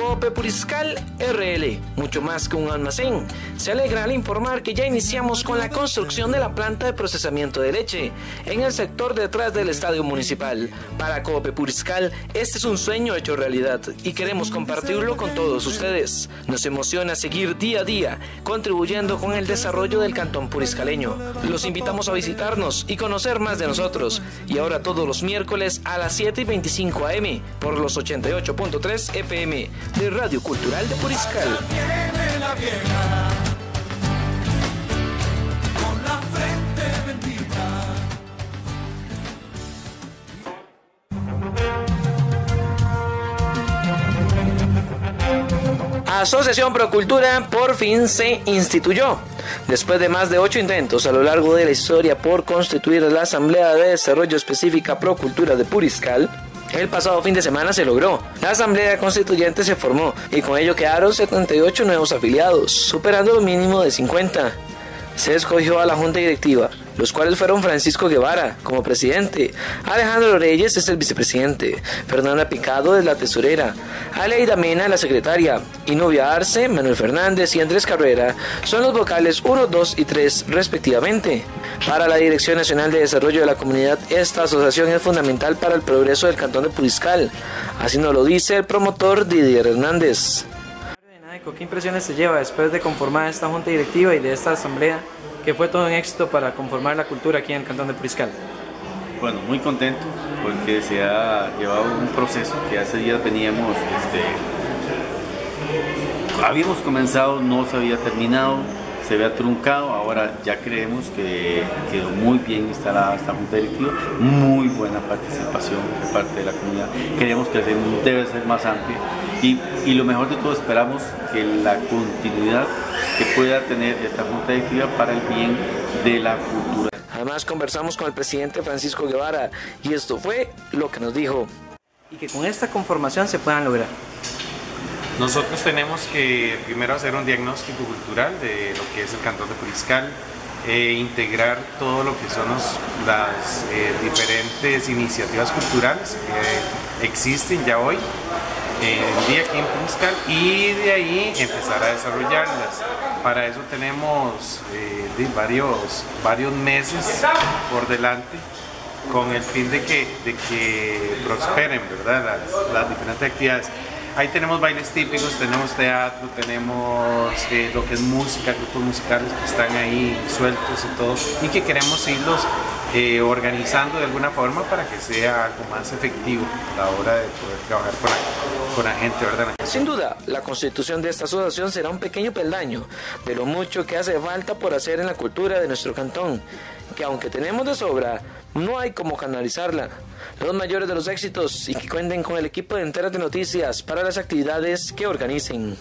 Cope Puriscal RL, mucho más que un almacén. Se alegra al informar que ya iniciamos con la construcción de la planta de procesamiento de leche en el sector detrás del estadio municipal. Para Cope Puriscal, este es un sueño hecho realidad y queremos compartirlo con todos ustedes. Nos emociona seguir día a día contribuyendo con el desarrollo del cantón puriscaleño. Los invitamos a visitarnos y conocer más de nosotros. Y ahora todos los miércoles a las 7 y 25 AM por los 88.3 FM de Radio Cultural de Puriscal. Asociación Procultura por fin se instituyó. Después de más de ocho intentos a lo largo de la historia por constituir la Asamblea de Desarrollo Específica Procultura de Puriscal, el pasado fin de semana se logró. La Asamblea Constituyente se formó y con ello quedaron 78 nuevos afiliados, superando lo mínimo de 50. Se escogió a la Junta Directiva, los cuales fueron Francisco Guevara como presidente, Alejandro Reyes es el vicepresidente, Fernanda Picado es la tesorera, Aleida Mena la secretaria, y Novia Arce, Manuel Fernández y Andrés Carrera son los vocales 1, 2 y 3 respectivamente. Para la Dirección Nacional de Desarrollo de la Comunidad, esta asociación es fundamental para el progreso del cantón de Puriscal, así nos lo dice el promotor Didier Hernández. ¿Qué impresiones se lleva después de conformar esta junta directiva y de esta asamblea que fue todo un éxito para conformar la cultura aquí en el Cantón de Puriscal? Bueno, muy contento porque se ha llevado un proceso que hace días veníamos, este, habíamos comenzado, no se había terminado, se había truncado, ahora ya creemos que quedó muy bien instalada esta junta directiva, muy buena participación de parte de la comunidad. Creemos que debe ser más amplia y, y lo mejor de todo esperamos que la continuidad que pueda tener esta junta directiva para el bien de la cultura. Además conversamos con el presidente Francisco Guevara y esto fue lo que nos dijo. Y que con esta conformación se puedan lograr. Nosotros tenemos que primero hacer un diagnóstico cultural de lo que es el cantón de Puriscal, e integrar todo lo que son las eh, diferentes iniciativas culturales que existen ya hoy en día aquí en Puriscal y de ahí empezar a desarrollarlas. Para eso tenemos eh, varios, varios meses por delante con el fin de que, de que prosperen ¿verdad? Las diferentes actividades. Ahí tenemos bailes típicos, tenemos teatro, tenemos eh, lo que es música, grupos musicales que están ahí sueltos y todo, y que queremos irlos eh, organizando de alguna forma para que sea algo más efectivo a la hora de poder trabajar con la, con gente, ¿verdad? Sin duda, la constitución de esta asociación será un pequeño peldaño de lo mucho que hace falta por hacer en la cultura de nuestro cantón, que aunque tenemos de sobra, no hay como canalizarla. Los mayores de los éxitos y que cuenten con el equipo de enteras de noticias para las actividades que organicen.